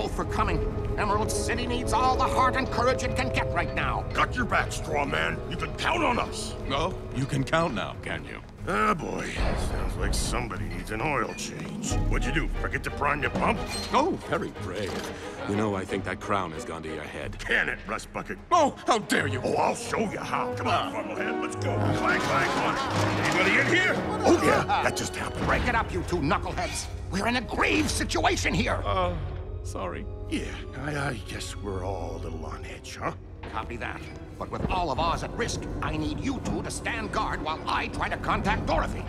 both for coming. Emerald City needs all the heart and courage it can get right now. Got your back, straw man. You can count on us. Oh, you can count now, can you? Ah, boy. Sounds like somebody needs an oil change. What'd you do? Forget to prime your pump? Oh, very brave. You know, I think that crown has gone to your head. Can it, Rust Bucket? Oh, how dare you! Oh, I'll show you how. Come on, Fumblehead. Let's go. Clang, clang, clang. Anybody in here? Oh, yeah. That just happened. Break it up, you two knuckleheads. We're in a grave situation here. Uh, sorry. Yeah, I, I guess we're all a little on edge, huh? Copy that. But with all of Oz at risk, I need you two to stand guard while I try to contact Dorothy.